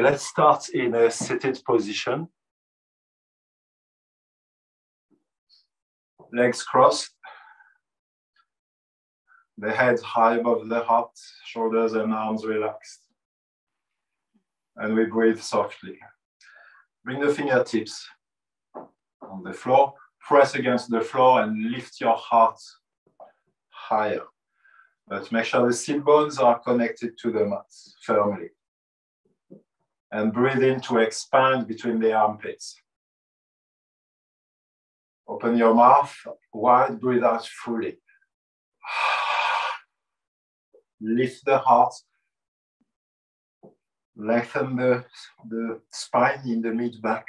Let's start in a seated position. Legs crossed. The head high above the heart, shoulders and arms relaxed. And we breathe softly. Bring the fingertips on the floor, press against the floor and lift your heart higher. But make sure the sit bones are connected to the mat firmly. And breathe in to expand between the armpits. Open your mouth wide, breathe out fully. Lift the heart. Lengthen the, the spine in the mid back.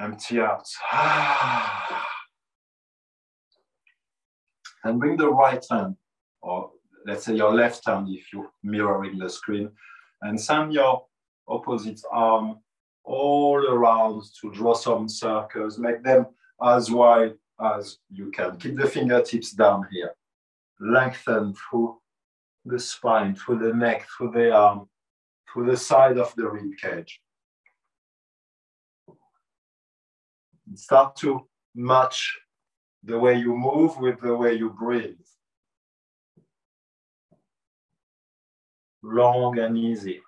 Empty out. And bring the right hand, or let's say your left hand if you're mirroring the screen, and send your opposite arm all around to draw some circles. Make them as wide as you can. Keep the fingertips down here. Lengthen through the spine, through the neck, through the arm, through the side of the rib cage. Start to match the way you move with the way you breathe. Long and easy.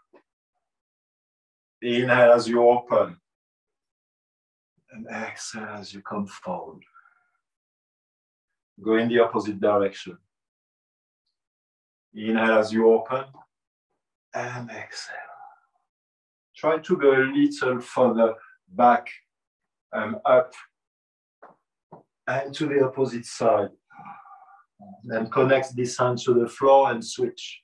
Inhale as you open. And exhale as you come forward. Go in the opposite direction. Inhale as you open and exhale. Try to go a little further back and up and to the opposite side. Then connect this hand to the floor and switch.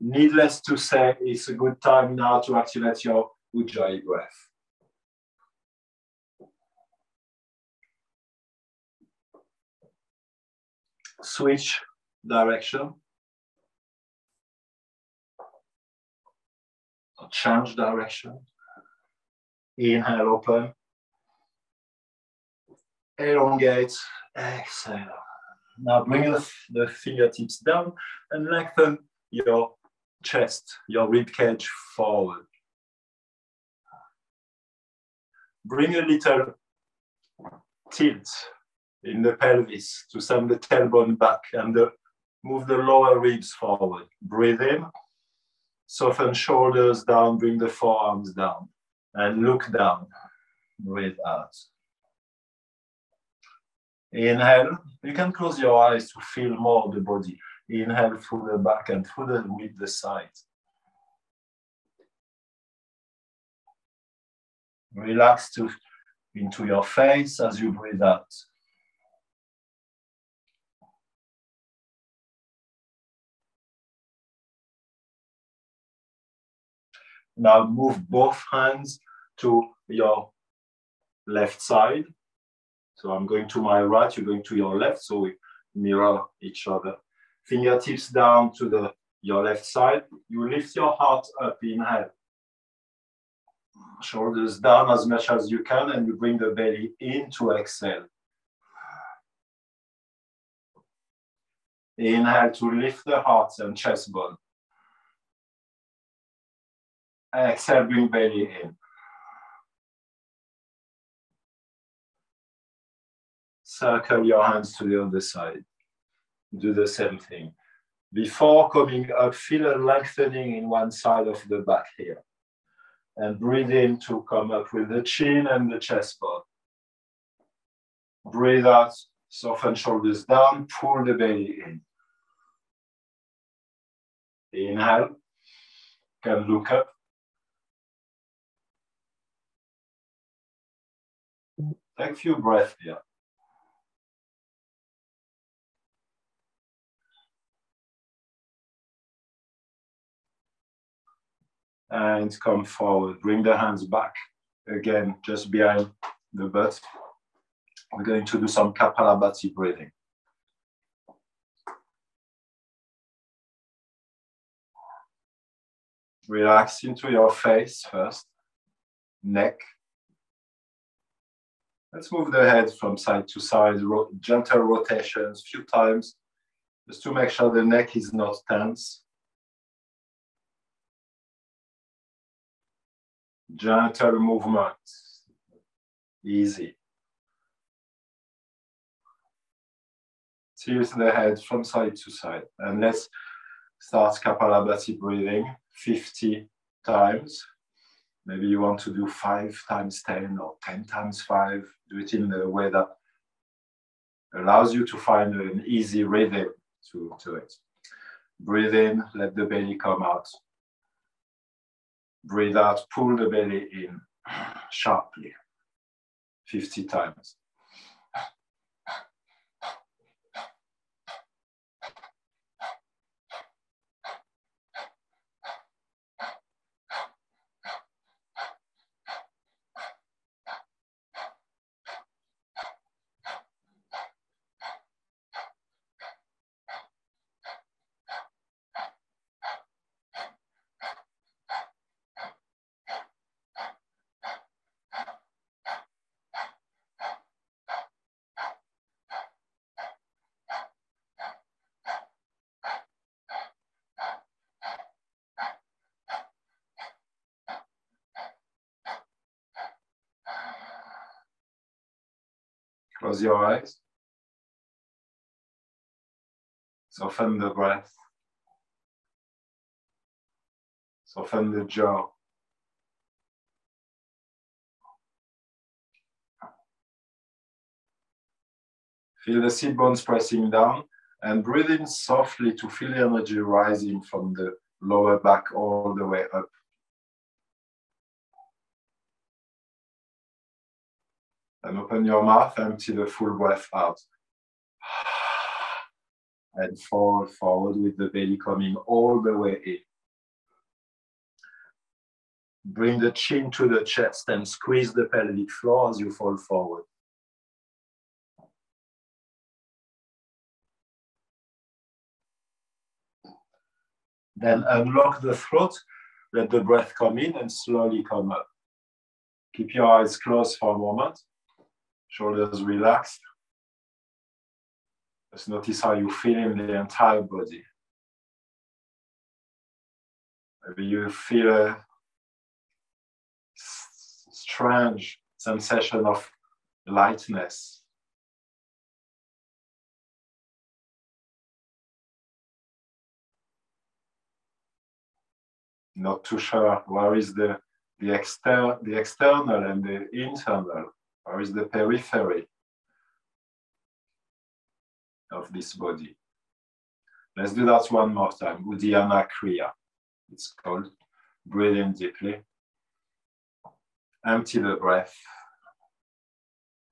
Needless to say, it's a good time now to activate your Ujjayi breath. Switch direction. Change direction. Inhale, open. Elongate, exhale. Now bring the, the fingertips down and lengthen your chest, your rib cage forward. Bring a little tilt in the pelvis to send the tailbone back and the, move the lower ribs forward. Breathe in, soften shoulders down, bring the forearms down and look down. Breathe out. Inhale. You can close your eyes to feel more the body. Inhale through the back and through the with the sides. Relax to, into your face as you breathe out. Now move both hands to your left side. So I'm going to my right, you're going to your left, so we mirror each other. Fingertips down to the your left side. You lift your heart up, inhale. Shoulders down as much as you can, and you bring the belly in to exhale. Inhale to lift the heart and chest bone. Exhale, bring belly in. Circle your hands to the other side. Do the same thing. Before coming up, feel a lengthening in one side of the back here. And breathe in to come up with the chin and the chest bone. Breathe out, soften shoulders down, pull the belly in. Inhale, can look up. Take a few breaths here. And come forward. Bring the hands back again, just behind the butt. We're going to do some Kapalabhati breathing. Relax into your face first, neck, Let's move the head from side to side, ro gentle rotations, a few times. just to make sure the neck is not tense. Gentle movement, easy. Tilt the head from side to side. And let's start Kapalabhati breathing 50 times. Maybe you want to do five times 10 or 10 times five. Do it in a way that allows you to find an easy rhythm to, to it. Breathe in, let the belly come out. Breathe out, pull the belly in sharply 50 times. Close your eyes. Soften the breath. Soften the jaw. Feel the seat bones pressing down and breathe in softly to feel the energy rising from the lower back all the way up. And open your mouth, empty the full breath out. And fall forward with the belly coming all the way in. Bring the chin to the chest and squeeze the pelvic floor as you fall forward. Then unlock the throat, let the breath come in and slowly come up. Keep your eyes closed for a moment shoulders relaxed. Just notice how you feel in the entire body. Maybe you feel a strange sensation of lightness. Not too sure where is the, the, exter the external and the internal or is the periphery of this body. Let's do that one more time. Uddiyana Kriya, it's called. Breathe in deeply. Empty the breath.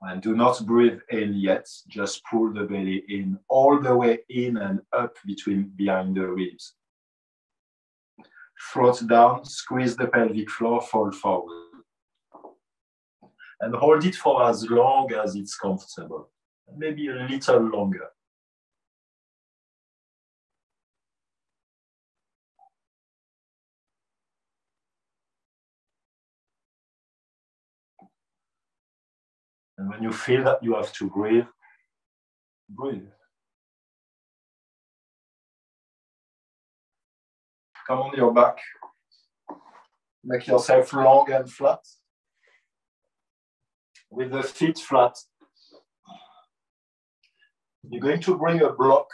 And do not breathe in yet. Just pull the belly in all the way in and up between behind the ribs. Throat down, squeeze the pelvic floor, fall forward and hold it for as long as it's comfortable, maybe a little longer. And when you feel that you have to breathe, breathe. Come on your back. Make yourself long and flat with the feet flat. You're going to bring a block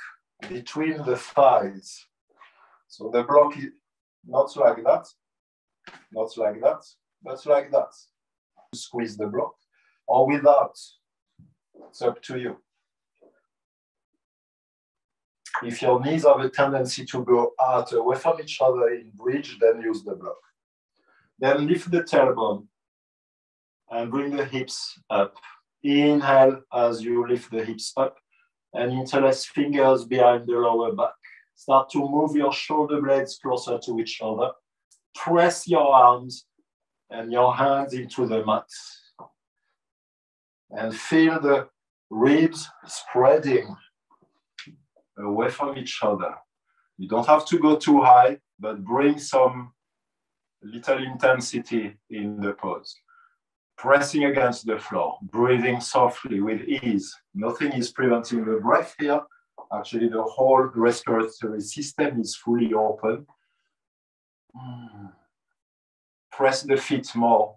between the thighs. So the block is not like that, not like that, but like that. Squeeze the block or without. It's up to you. If your knees have a tendency to go out away from each other in bridge, then use the block. Then lift the tailbone and bring the hips up. Inhale as you lift the hips up and interlace fingers behind the lower back. Start to move your shoulder blades closer to each other. Press your arms and your hands into the mat. And feel the ribs spreading away from each other. You don't have to go too high, but bring some little intensity in the pose pressing against the floor, breathing softly with ease. Nothing is preventing the breath here Actually, the whole respiratory system is fully open. Press the feet more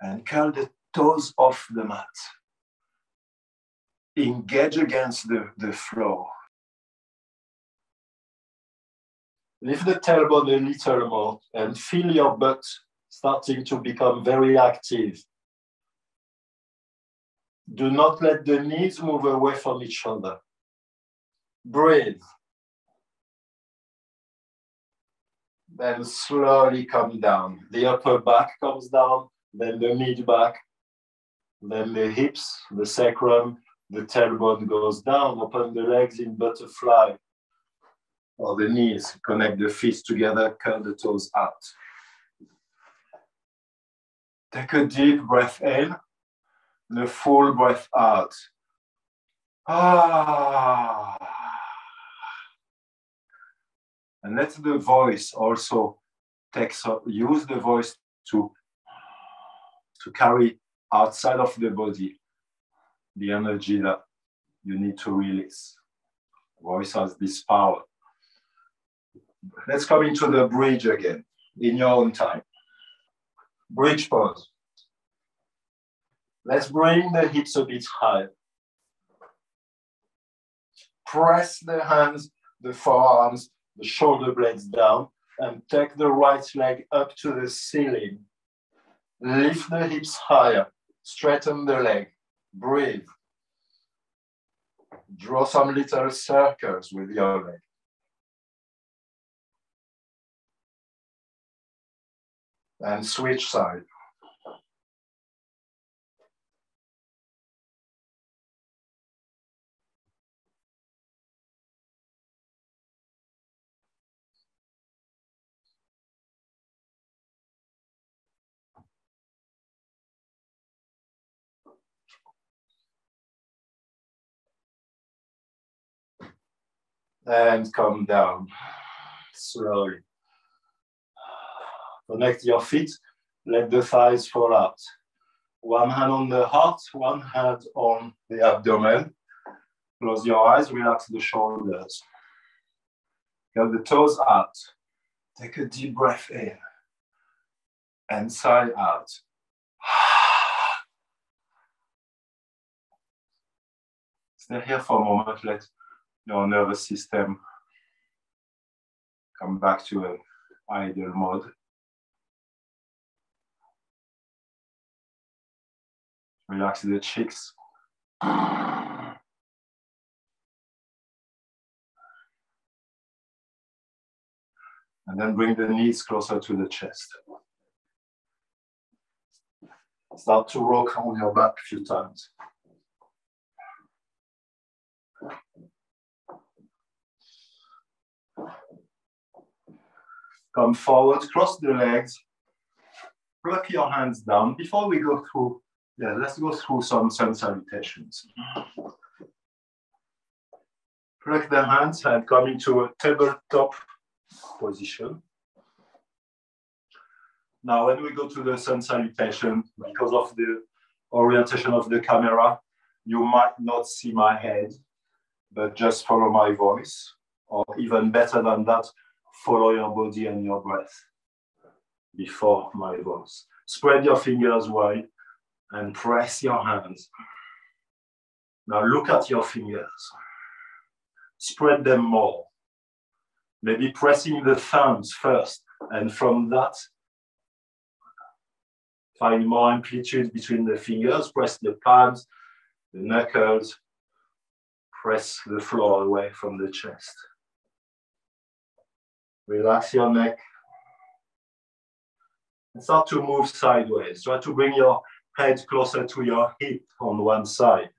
and curl the toes off the mat. Engage against the, the floor. Lift the tailbone a little more and feel your butt starting to become very active. Do not let the knees move away from each other. Breathe. Then slowly come down. The upper back comes down, then the mid back, then the hips, the sacrum, the tailbone goes down. Open the legs in butterfly or the knees. Connect the feet together, curl the toes out. Take a deep breath in a full breath out. Ah. And let the voice also take so use the voice to, to carry outside of the body the energy that you need to release. Voice has this power. Let's come into the bridge again in your own time. Bridge pose. Let's bring the hips a bit higher. Press the hands, the forearms, the shoulder blades down, and take the right leg up to the ceiling. Lift the hips higher, straighten the leg, breathe. Draw some little circles with your leg. and switch side. And come down slowly. Connect your feet, let the thighs fall out. One hand on the heart, one hand on the abdomen. Close your eyes, relax the shoulders. Get the toes out. Take a deep breath in and sigh out. Stay here for a moment. Let your nervous system come back to an idle mode. Relax the cheeks. And then bring the knees closer to the chest. Start to rock on your back a few times. Come forward, cross the legs, pluck your hands down. Before we go through yeah, let's go through some sun salutations. Pluck the hands and come into a tabletop position. Now, when we go to the sun salutation, because of the orientation of the camera, you might not see my head, but just follow my voice, or even better than that, follow your body and your breath before my voice. Spread your fingers wide and press your hands. Now look at your fingers. Spread them more. Maybe pressing the thumbs first, and from that, find more amplitude between the fingers. Press the palms, the knuckles, press the floor away from the chest. Relax your neck. And start to move sideways. Try to bring your head closer to your hip on one side.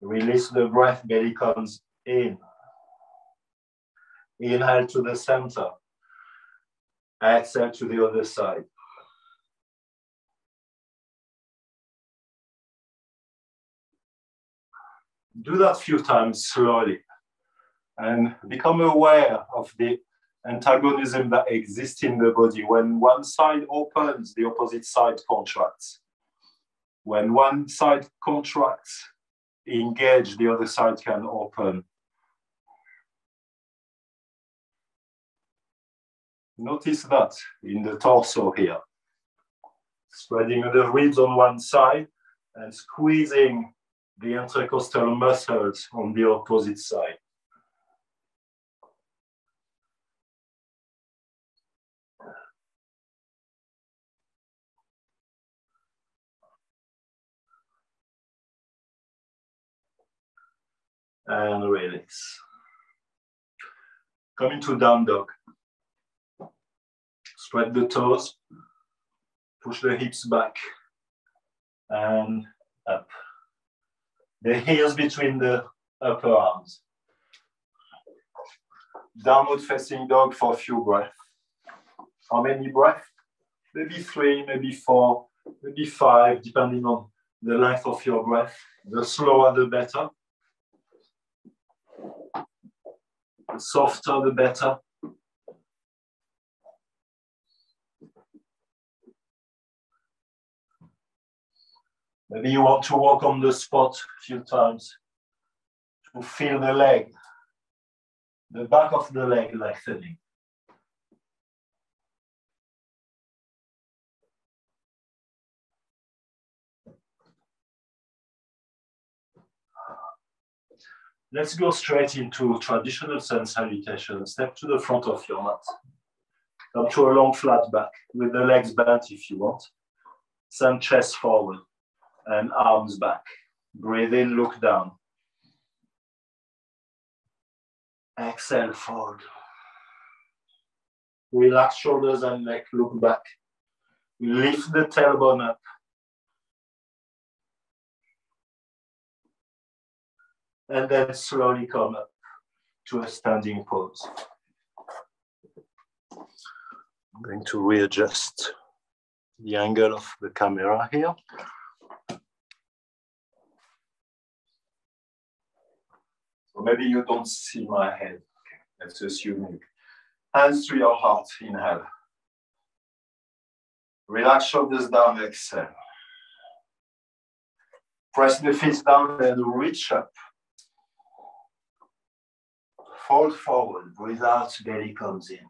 Release the breath, belly comes in. Inhale to the center. Exhale to the other side. Do that few times slowly and become aware of the antagonism that exists in the body. When one side opens, the opposite side contracts. When one side contracts, engage, the other side can open. Notice that in the torso here. Spreading the ribs on one side and squeezing the intercostal muscles on the opposite side. And release. Come into down dog. Spread the toes, push the hips back and up. The heels between the upper arms. Downward facing dog for a few breaths. How many breaths? Maybe three, maybe four, maybe five, depending on the length of your breath. The slower, the better. The softer, the better. Maybe you want to walk on the spot a few times to feel the leg, the back of the leg lengthening. Let's go straight into traditional sun salutation. Step to the front of your mat. Come to a long flat back with the legs bent if you want. Sun chest forward and arms back. Breathe in, look down. Exhale, forward. Relax shoulders and neck, look back. Lift the tailbone up. And then slowly come up to a standing pose. I'm going to readjust the angle of the camera here. So maybe you don't see my head. Let's assume Hands to your heart, inhale. Relax shoulders down, exhale. Press the feet down and reach up. Fold forward, breathe out, belly comes in.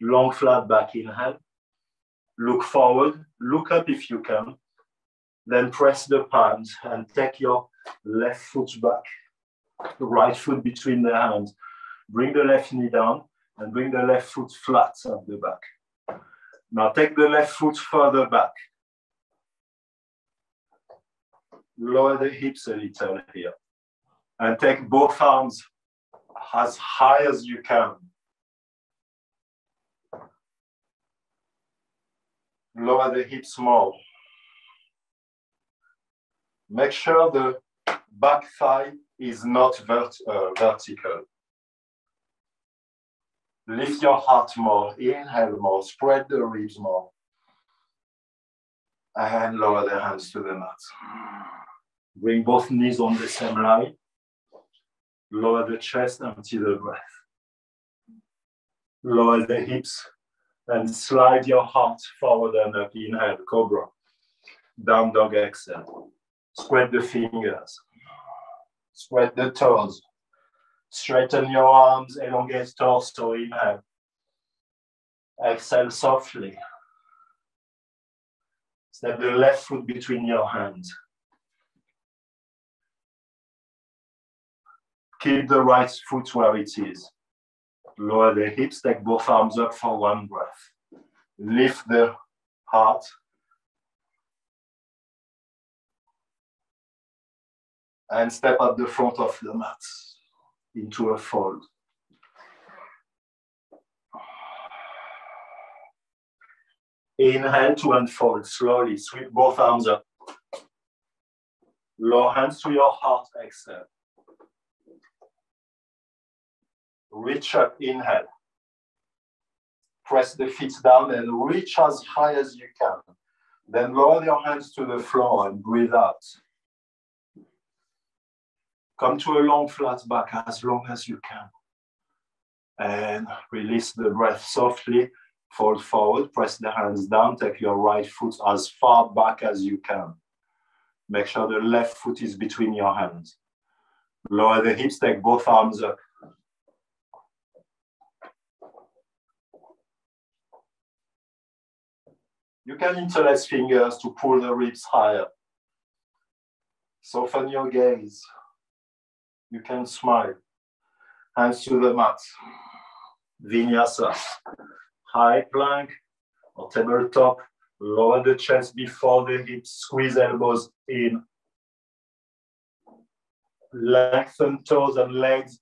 Long flat back, inhale. Look forward, look up if you can. Then press the palms and take your left foot back, the right foot between the hands. Bring the left knee down and bring the left foot flat on the back. Now take the left foot further back. Lower the hips a little here. And take both arms as high as you can. Lower the hips more. Make sure the back thigh is not vert uh, vertical. Lift your heart more, inhale more, spread the ribs more. And lower the hands to the mat. Bring both knees on the same line. Lower the chest, empty the breath. Lower the hips and slide your heart forward and up. Inhale, cobra. Down dog, exhale. Spread the fingers. Spread the toes. Straighten your arms, elongate torso, inhale. Exhale softly. Step the left foot between your hands. Keep the right foot where it is. Lower the hips, take both arms up for one breath. Lift the heart and step at the front of the mat into a fold. Inhale to unfold slowly, sweep both arms up. Lower hands to your heart, exhale. Reach up, inhale. Press the feet down and reach as high as you can. Then lower your hands to the floor and breathe out. Come to a long flat back as long as you can. And release the breath softly. Fold forward, press the hands down, take your right foot as far back as you can. Make sure the left foot is between your hands. Lower the hips, take both arms up. You can interlace fingers to pull the ribs higher. Soften your gaze. You can smile. Hands to the mat. Vinyasa. High plank or tabletop. Lower the chest before the hips. Squeeze elbows in. Lengthen toes and legs.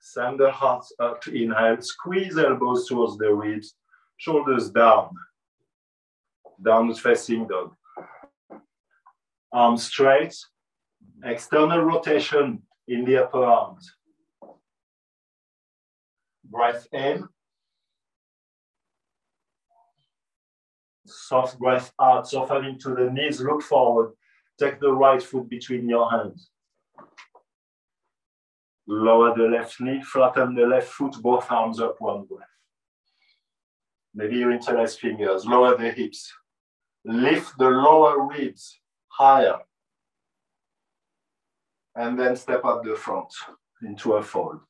Send the heart up. Inhale. Squeeze elbows towards the ribs. Shoulders down. Downward facing dog. Arms straight. External rotation in the upper arms. Breath in. Soft breath out, softening to the knees, look forward. Take the right foot between your hands. Lower the left knee, flatten the left foot, both arms up, one breath. Maybe you interlace fingers, lower the hips. Lift the lower ribs higher. And then step up the front into a fold.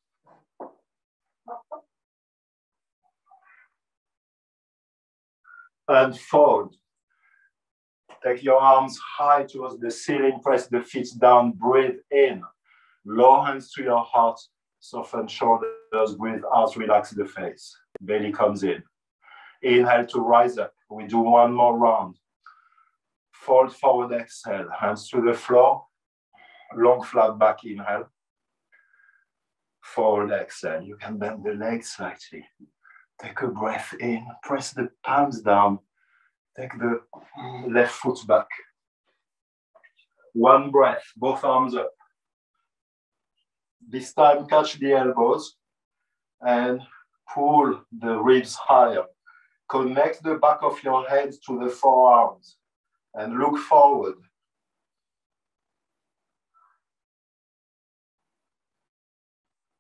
and fold. Take your arms high towards the ceiling, press the feet down, breathe in. Low hands to your heart, soften shoulders, breathe out, relax the face. Belly comes in. Inhale to rise up. We do one more round. Fold forward, exhale. Hands to the floor. Long flat back, inhale. Fold, exhale. You can bend the legs slightly. Take a breath in, press the palms down, take the left foot back. One breath, both arms up. This time, catch the elbows and pull the ribs higher. Connect the back of your head to the forearms and look forward.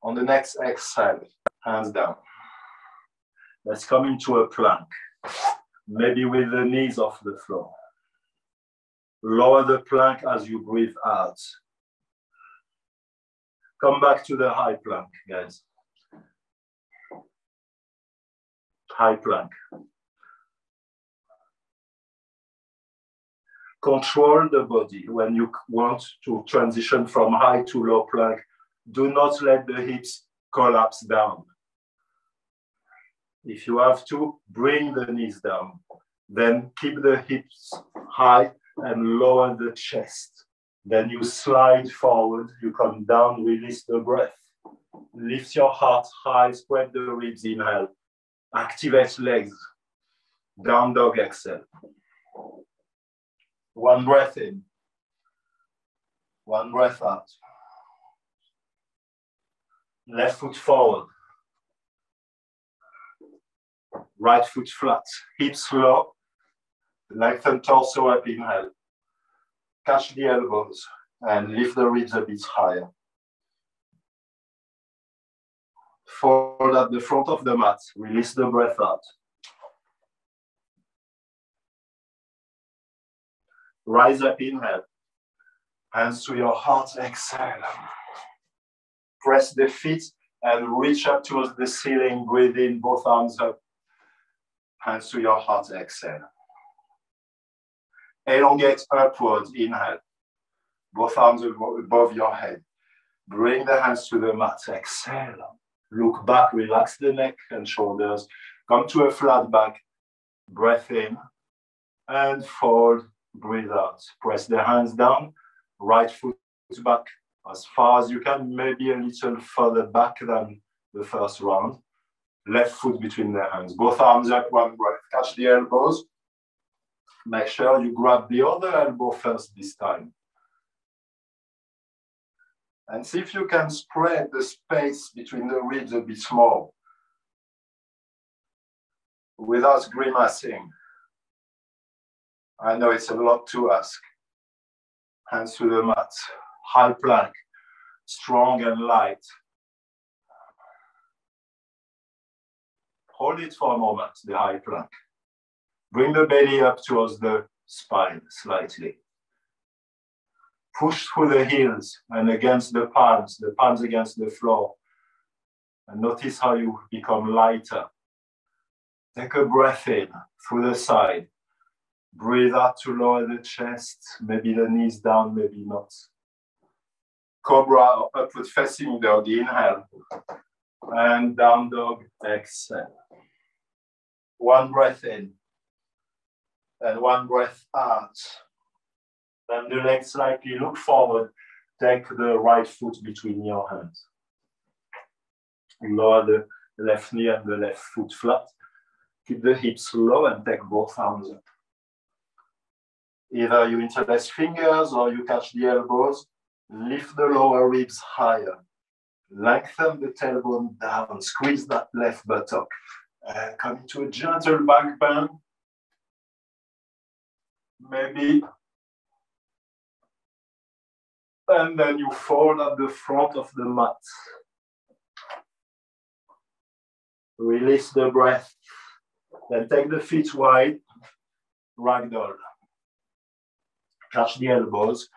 On the next exhale, hands down. Let's come into a plank, maybe with the knees off the floor. Lower the plank as you breathe out. Come back to the high plank, guys. High plank. Control the body when you want to transition from high to low plank. Do not let the hips collapse down if you have to, bring the knees down. Then keep the hips high and lower the chest. Then you slide forward, you come down, release the breath. Lift your heart high, spread the ribs, inhale. Activate legs. Down dog, exhale. One breath in. One breath out. Left foot forward. Right foot flat, hips low, lengthen torso up, inhale. Catch the elbows and lift the ribs a bit higher. Fold at the front of the mat, release the breath out. Rise up, inhale. Hands to your heart, exhale. Press the feet and reach up towards the ceiling. Breathe in, both arms up hands to your heart, exhale. Elongate upwards, inhale. Both arms above your head. Bring the hands to the mat, exhale. Look back, relax the neck and shoulders. Come to a flat back, breath in and fold, breathe out. Press the hands down, right foot back as far as you can, maybe a little further back than the first round left foot between the hands. Both arms up, one breath. Catch the elbows. Make sure you grab the other elbow first this time. And see if you can spread the space between the ribs a bit more without grimacing. I know it's a lot to ask. Hands to the mat, high plank, strong and light. hold it for a moment, the high plank. Bring the belly up towards the spine slightly. Push through the heels and against the palms, the palms against the floor. And notice how you become lighter. Take a breath in through the side. Breathe out to lower the chest, maybe the knees down, maybe not. Cobra upward facing dog, inhale. And down dog, exhale. One breath in. And one breath out. Then the legs slightly look forward. Take the right foot between your hands. Lower the left knee and the left foot flat. Keep the hips low and take both arms up. Either you interlace fingers or you catch the elbows. Lift the lower ribs higher. Lengthen the tailbone down. Squeeze that left buttock. And come into a gentle back bend. Maybe. And then you fall at the front of the mat. Release the breath. Then take the feet wide, ragdoll. Catch the elbows.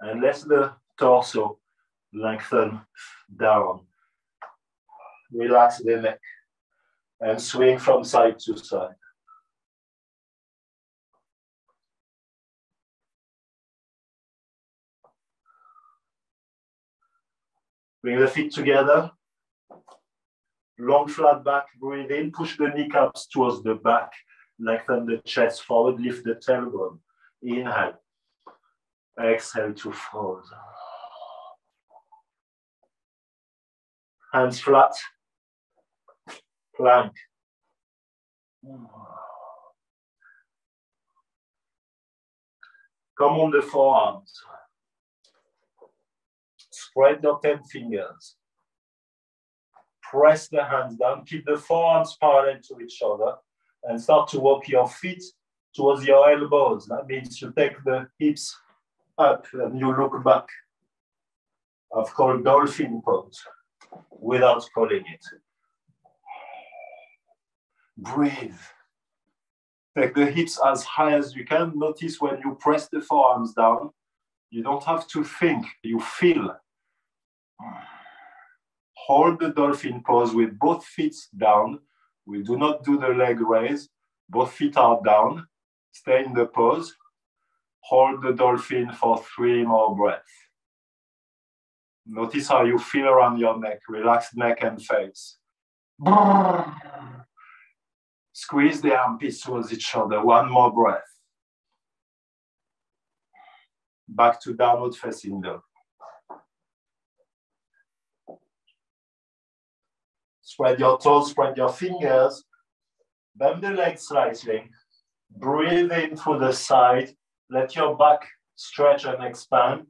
And let the torso lengthen down. Relax the neck and swing from side to side. Bring the feet together. Long flat back, breathe in, push the kneecaps towards the back, lengthen the chest forward, lift the tailbone. Inhale. Exhale to fold. Hands flat. Plank. Come on the forearms. Spread your 10 fingers press the hands down, keep the forearms parallel to each other, and start to walk your feet towards your elbows. That means you take the hips up and you look back. I've called dolphin pose without calling it. Breathe. Take the hips as high as you can. Notice when you press the forearms down, you don't have to think, you feel. Hold the dolphin pose with both feet down. We do not do the leg raise. Both feet are down. Stay in the pose. Hold the dolphin for three more breaths. Notice how you feel around your neck. Relax neck and face. Squeeze the armpits towards each other. One more breath. Back to downward facing dog. Spread your toes, spread your fingers. Bend the legs slightly. Breathe in through the side. Let your back stretch and expand.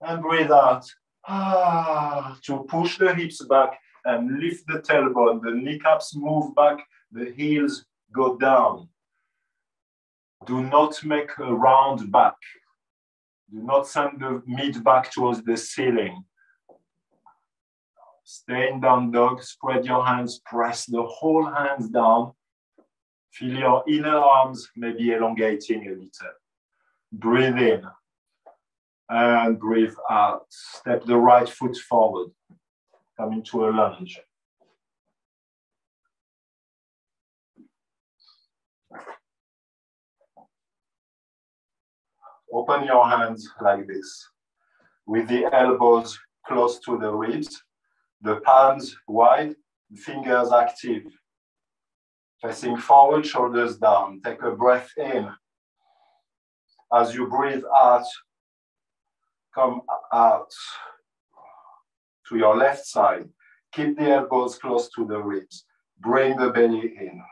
And breathe out. Ah, to push the hips back and lift the tailbone. The kneecaps move back, the heels go down. Do not make a round back. Do not send the mid back towards the ceiling. Stay in down dog, spread your hands, press the whole hands down. Feel your inner arms maybe elongating a little. Breathe in and breathe out. Step the right foot forward. Come into a lunge. Open your hands like this, with the elbows close to the ribs the palms wide, fingers active. Facing forward, shoulders down. Take a breath in. As you breathe out, come out to your left side. Keep the elbows close to the ribs. Bring the belly in.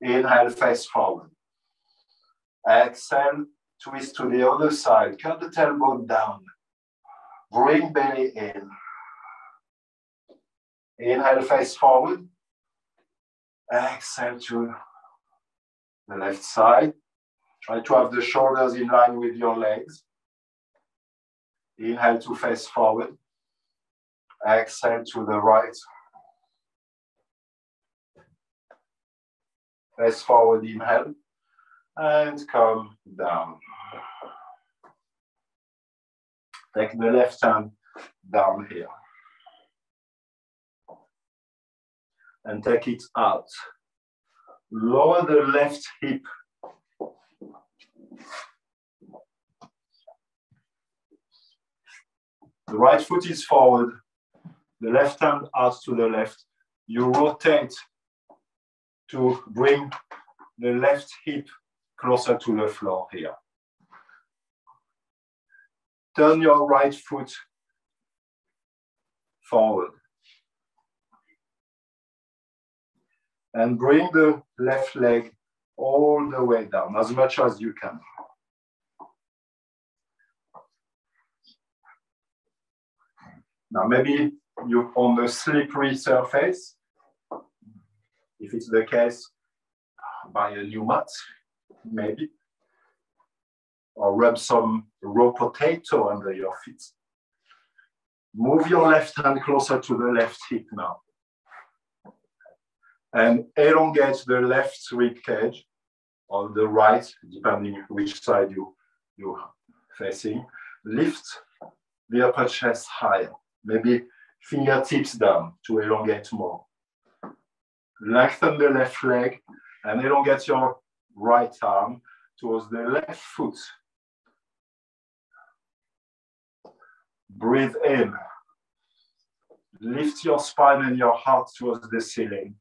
Inhale, face forward. Exhale, twist to the other side. Cut the tailbone down. Bring belly in. Inhale, face forward. Exhale to the left side. Try to have the shoulders in line with your legs. Inhale to face forward. Exhale to the right. Face forward, inhale. And come down. Take the left hand down here. And take it out. Lower the left hip. The right foot is forward, the left hand out to the left. You rotate to bring the left hip closer to the floor here. Turn your right foot forward. And bring the left leg all the way down, as much as you can. Now, maybe you're on the slippery surface. If it's the case, buy a new mat, maybe. Or rub some raw potato under your feet. Move your left hand closer to the left hip now. And elongate the left rib cage or the right, depending which side you, you're facing. Lift the upper chest higher. Maybe fingertips down to elongate more. Lengthen the left leg and elongate your right arm towards the left foot. Breathe in. Lift your spine and your heart towards the ceiling.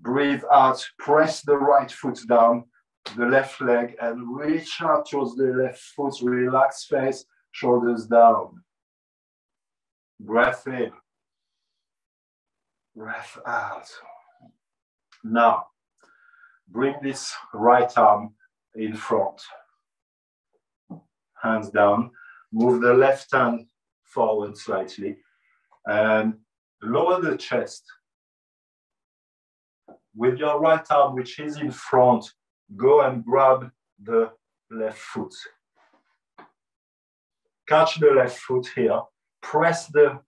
Breathe out. Press the right foot down, the left leg, and reach out towards the left foot. Relax face, shoulders down. Breath in. Breath out. Now, bring this right arm in front. Hands down. Move the left hand forward slightly and lower the chest. With your right arm, which is in front, go and grab the left foot. Catch the left foot here. Press the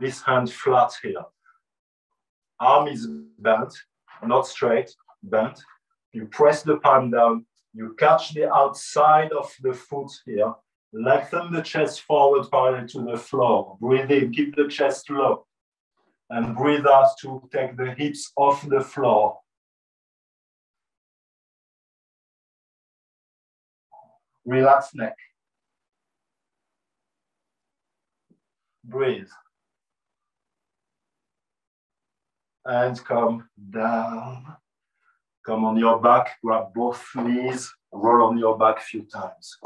this hand flat here. Arm is bent, not straight, bent. You press the palm down. You catch the outside of the foot here Lengthen the chest forward parallel to the floor. Breathe in, keep the chest low. And breathe out to take the hips off the floor. Relax neck. Breathe. And come down. Come on your back, grab both knees, roll on your back a few times.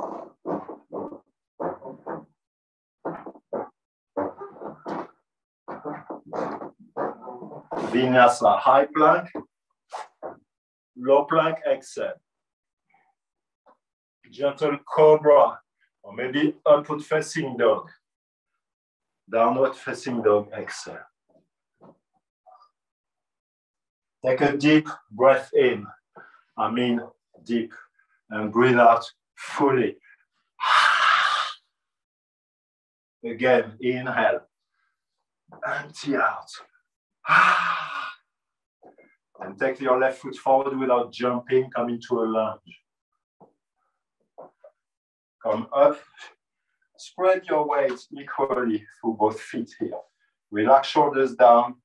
Vinyasa, high plank, low plank, exhale. Gentle cobra, or maybe upward facing dog. Downward facing dog, exhale. Take a deep breath in. I mean deep. And breathe out fully. Again, inhale. Empty out. And take your left foot forward without jumping, come into a lunge. Come up. Spread your weight equally through both feet here. Relax shoulders down,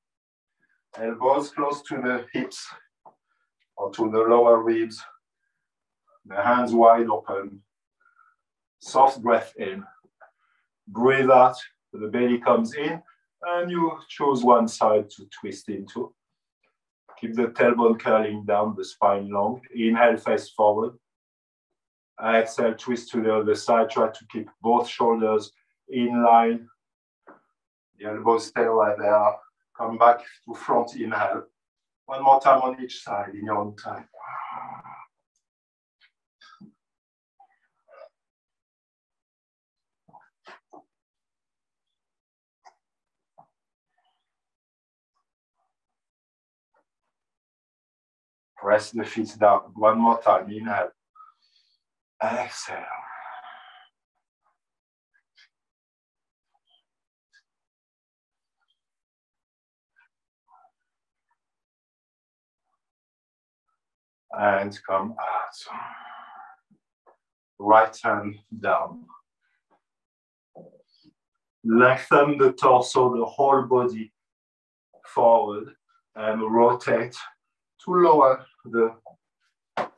elbows close to the hips or to the lower ribs. The hands wide open. Soft breath in. Breathe out, the belly comes in, and you choose one side to twist into. Keep the tailbone curling down, the spine long. Inhale, face forward. Exhale, twist to the other side. Try to keep both shoulders in line. The elbows stay where they are. Come back to front inhale. One more time on each side in your own time. Press the feet down. One more time. Inhale. Exhale. And come out. Right hand down. Lengthen the torso, the whole body forward and rotate to lower the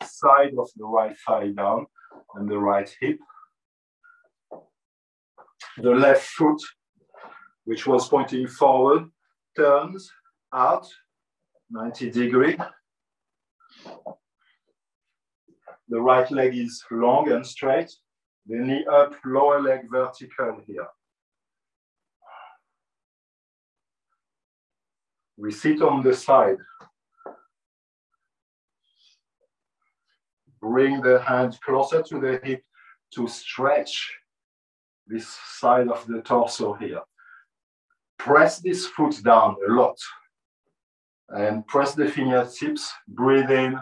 side of the right thigh down and the right hip. The left foot, which was pointing forward, turns out 90 degree. The right leg is long and straight. The knee up, lower leg vertical here. We sit on the side. Bring the hand closer to the hip to stretch this side of the torso here. Press this foot down a lot and press the fingertips, breathe in,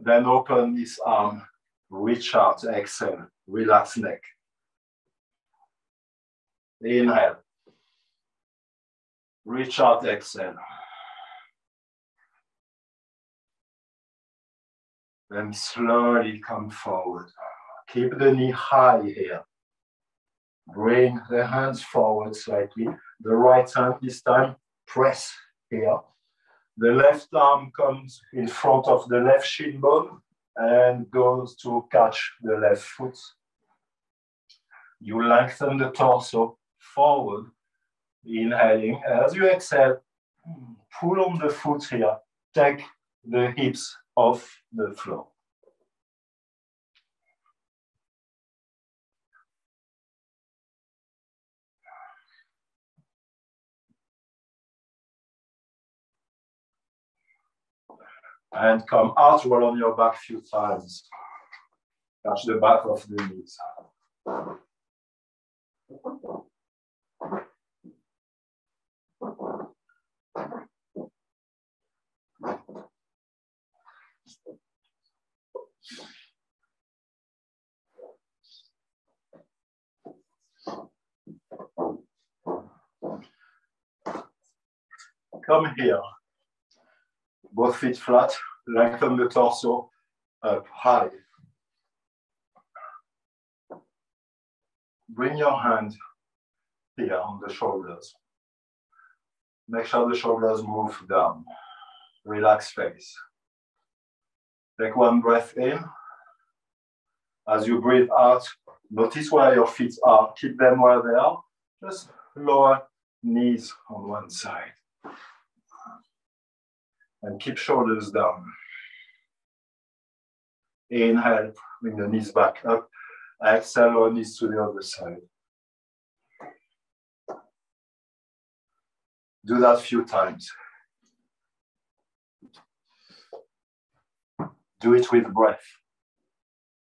then open this arm, reach out, exhale, relax neck. Inhale. Reach out, exhale. Then slowly come forward. Keep the knee high here. Bring the hands forward slightly. The right hand this time, press here. The left arm comes in front of the left shin bone and goes to catch the left foot. You lengthen the torso forward Inhaling. As you exhale, pull on the foot here. Take the hips off the floor. And come out, roll on your back a few times. Touch the back of the knees. Come here. Both feet flat, lengthen the torso up high. Bring your hand here on the shoulders. Make sure the shoulders move down. Relax face. Take one breath in. As you breathe out, notice where your feet are. Keep them where they are. Just lower knees on one side. And keep shoulders down. Inhale, bring the knees back up. Exhale, lower knees to the other side. Do that a few times. Do it with breath.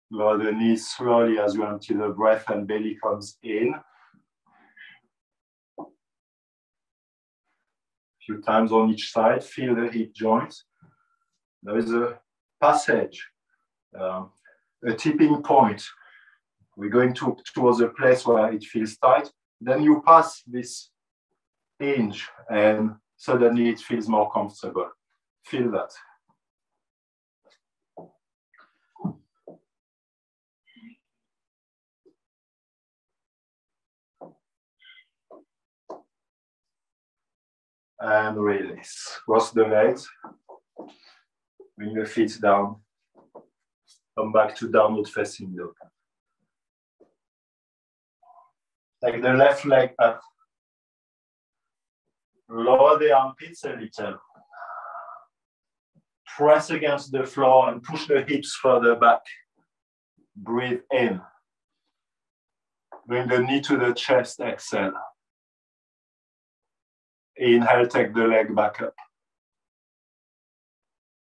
Lower the knees slowly as you empty the breath and belly comes in. A few times on each side, feel the hip joints. There is a passage, um, a tipping point. We're going to towards a place where it feels tight. Then you pass this hinge and suddenly it feels more comfortable. Feel that. And release. Cross the legs. Bring the feet down. Come back to downward facing dog. Take the left leg up Lower the armpits a little. Press against the floor and push the hips further back. Breathe in. Bring the knee to the chest, exhale. Inhale, take the leg back up.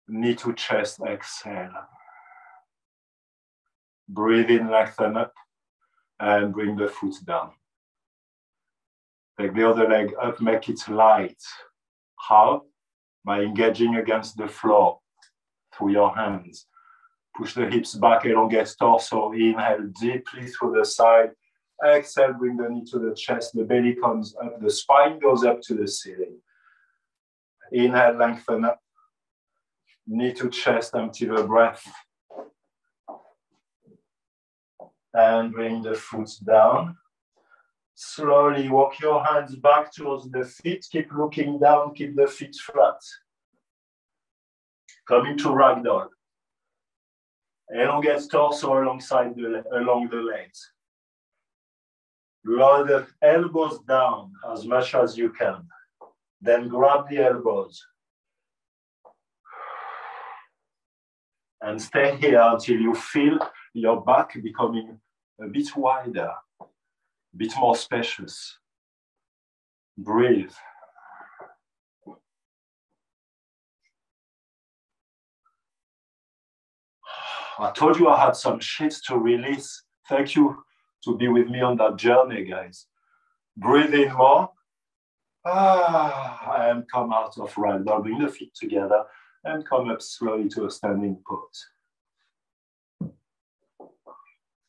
Knee to chest, exhale. Breathe in, lengthen up, and bring the foot down. Take the other leg up, make it light. How? By engaging against the floor through your hands. Push the hips back, elongate torso. Inhale deeply through the side. Exhale, bring the knee to the chest. The belly comes up. The spine goes up to the ceiling. Inhale, lengthen up. Knee to chest, empty the breath. And bring the foot down. Slowly walk your hands back towards the feet. Keep looking down, keep the feet flat. Come into ragdoll. Elongate torso alongside the, along the legs. Lower the elbows down as much as you can. Then grab the elbows. And stay here until you feel your back becoming a bit wider, a bit more spacious. Breathe. I told you I had some shit to release. Thank you to be with me on that journey, guys. Breathe in more. Ah, and come out of ragdoll. Bring the feet together and come up slowly to a standing pose.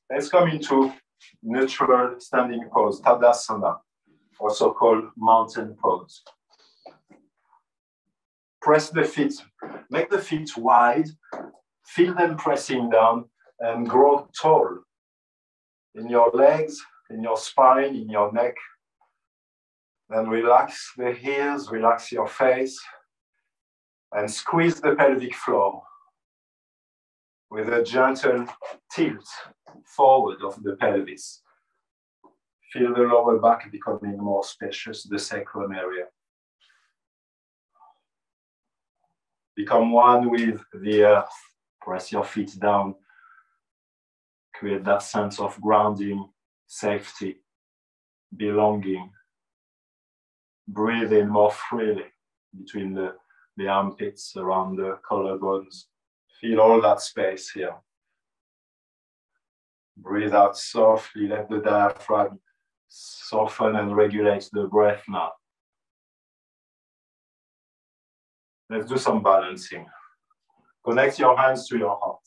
Let's come into neutral standing pose, Tadasana, also called mountain pose. Press the feet, make the feet wide, feel them pressing down and grow tall in your legs, in your spine, in your neck. Then relax the heels, relax your face, and squeeze the pelvic floor with a gentle tilt forward of the pelvis. Feel the lower back becoming more spacious, the sacrum area. Become one with the earth. Press your feet down create that sense of grounding, safety, belonging. breathing more freely between the, the armpits, around the collarbones. Feel all that space here. Breathe out softly, let the diaphragm soften and regulate the breath now. Let's do some balancing. Connect your hands to your heart.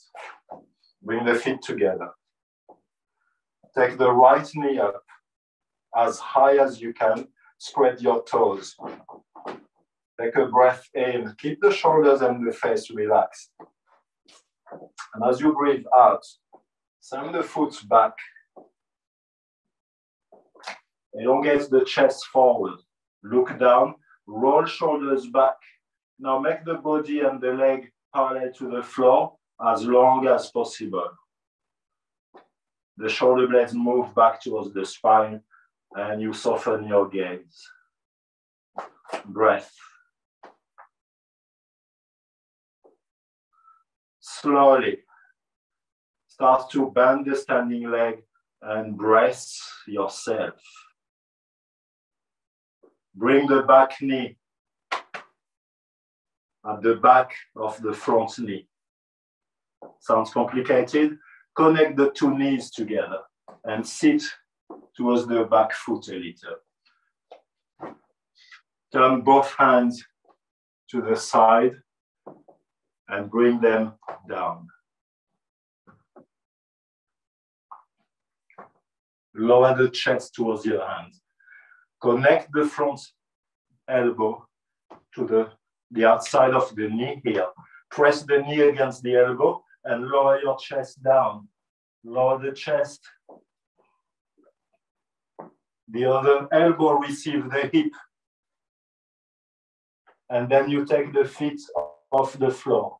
Bring the feet together. Take the right knee up as high as you can. Spread your toes. Take a breath in. Keep the shoulders and the face relaxed. And as you breathe out, send the foot back. Elongate the chest forward. Look down. Roll shoulders back. Now make the body and the leg parallel to the floor as long as possible. The shoulder blades move back towards the spine and you soften your gaze. Breath. Slowly start to bend the standing leg and brace yourself. Bring the back knee at the back of the front knee. Sounds complicated? Connect the two knees together and sit towards the back foot a little. Turn both hands to the side and bring them down. Lower the chest towards your hands. Connect the front elbow to the, the outside of the knee here. Press the knee against the elbow and lower your chest down. Lower the chest. The other elbow receive the hip. And then you take the feet off the floor.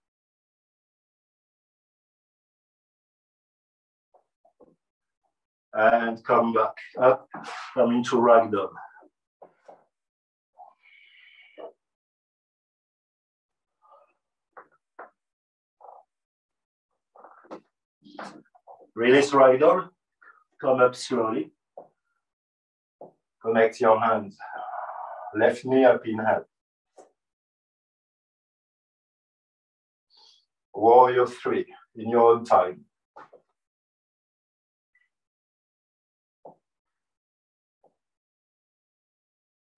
And come back up, come into ragdoll. Release ragdoll. Come up slowly. Connect your hands. Left knee up in head. Warrior three in your own time.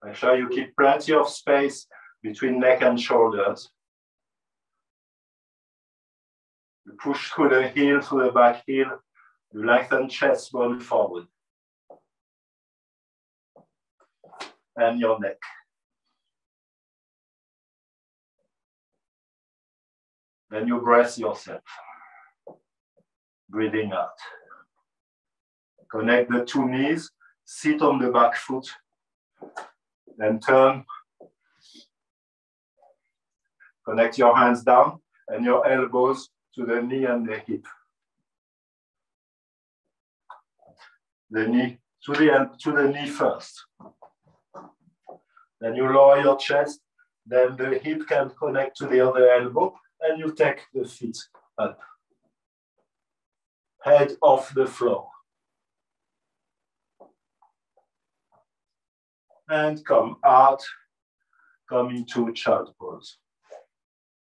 Make sure you keep plenty of space between neck and shoulders. You push through the heel, through the back heel. You lengthen chest bone forward. And your neck. Then you brace yourself. Breathing out. Connect the two knees, sit on the back foot, and turn. Connect your hands down and your elbows to the knee and the hip. The knee to the to the knee first. Then you lower your chest, then the hip can connect to the other elbow, and you take the feet up. Head off the floor. And come out, come into child pose.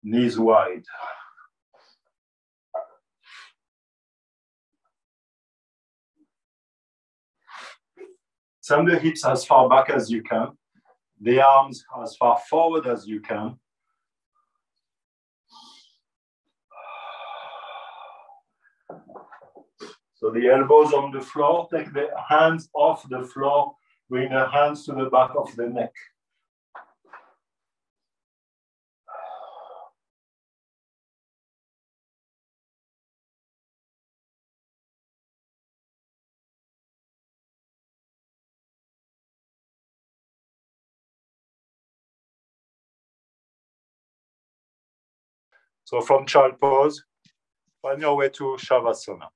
Knees wide. Send the hips as far back as you can the arms as far forward as you can. So the elbows on the floor, take the hands off the floor, bring the hands to the back of the neck. So from child pose, find your way to Shavasana.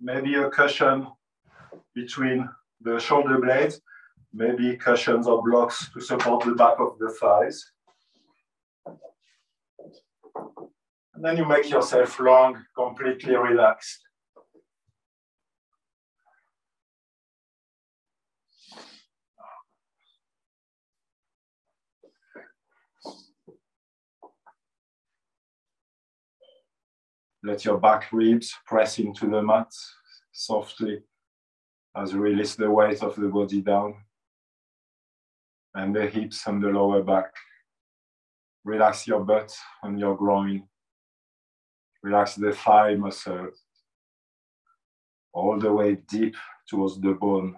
Maybe a cushion between the shoulder blades, maybe cushions or blocks to support the back of the thighs. And then you make yourself long, completely relaxed. Let your back ribs press into the mat softly as you release the weight of the body down and the hips and the lower back. Relax your butt and your groin. Relax the thigh muscles all the way deep towards the bone.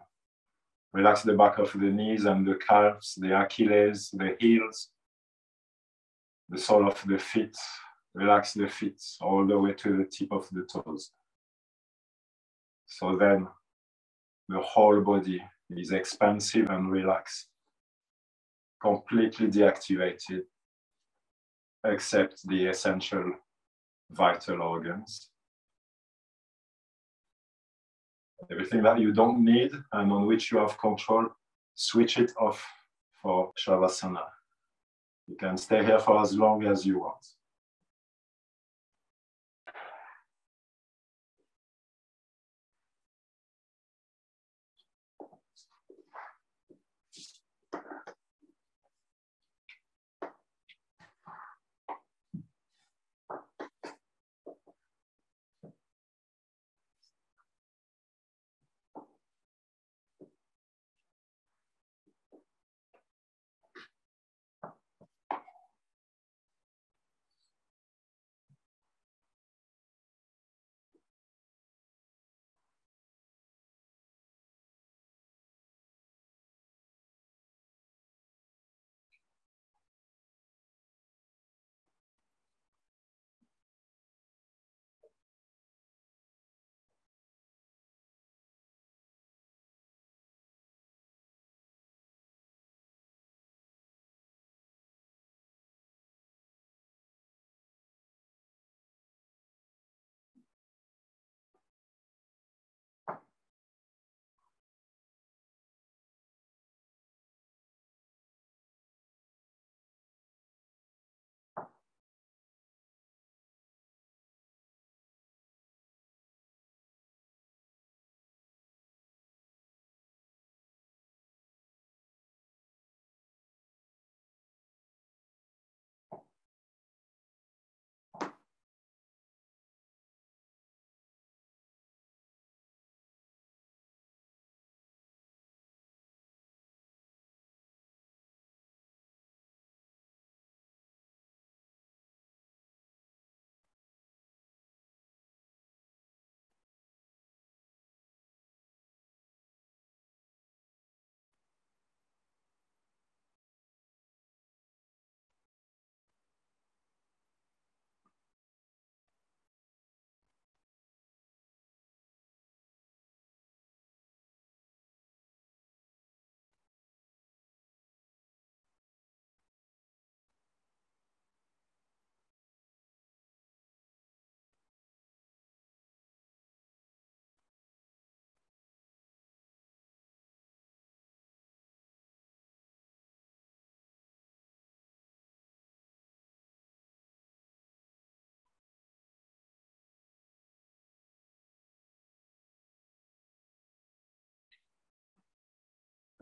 Relax the back of the knees and the calves, the Achilles, the heels, the sole of the feet, Relax the feet all the way to the tip of the toes. So then the whole body is expansive and relaxed, completely deactivated, except the essential vital organs. Everything that you don't need and on which you have control, switch it off for Shavasana. You can stay here for as long as you want.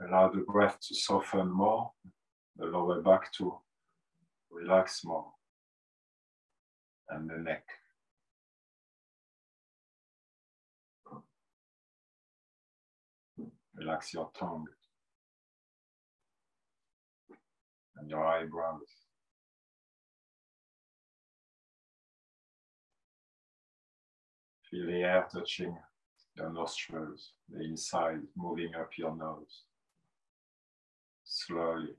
Allow the breath to soften more, the lower back to relax more, and the neck. Relax your tongue and your eyebrows. Feel the air touching your nostrils, the inside moving up your nose. Slowly.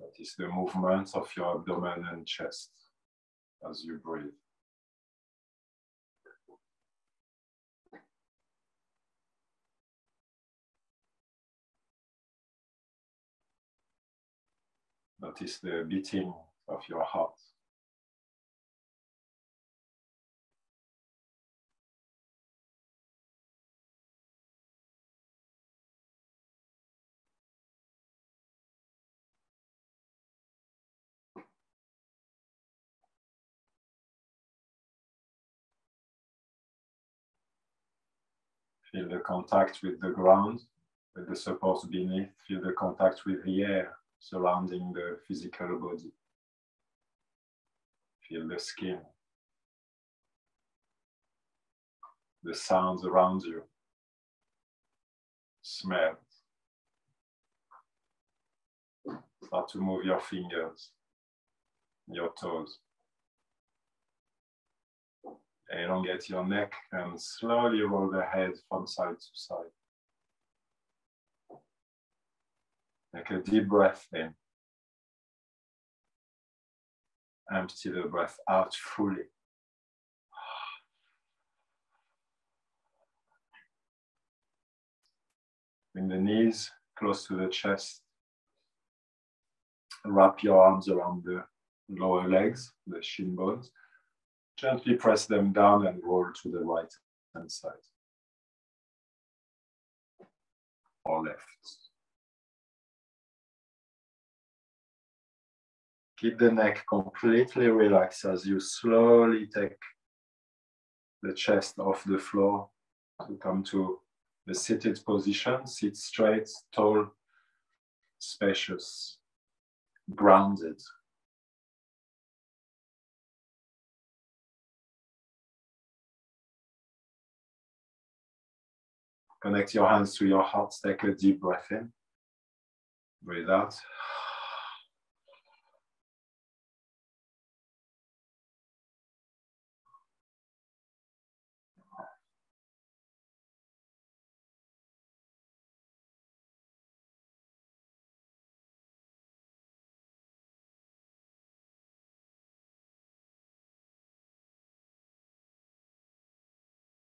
Notice the movement of your abdomen and chest as you breathe. Notice the beating of your heart. Feel the contact with the ground, with the support beneath. Feel the contact with the air surrounding the physical body. Feel the skin, the sounds around you, smell. Start to move your fingers, your toes. Elongate your neck and slowly roll the head from side to side. Take a deep breath in. Empty the breath out fully. Bring the knees close to the chest. Wrap your arms around the lower legs, the shin bones. Gently press them down and roll to the right hand side or left. Keep the neck completely relaxed as you slowly take the chest off the floor to come to the seated position. Sit straight, tall, spacious, grounded. Connect your hands to your heart. Take a deep breath in. Breathe out.